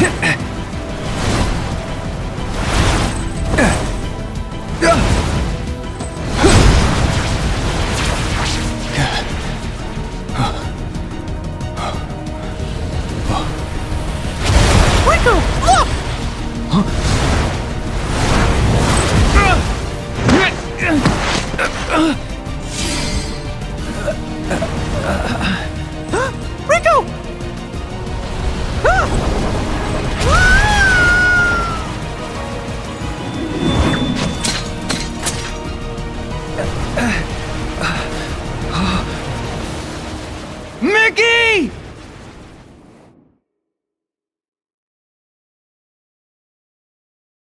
Rico, Mickey!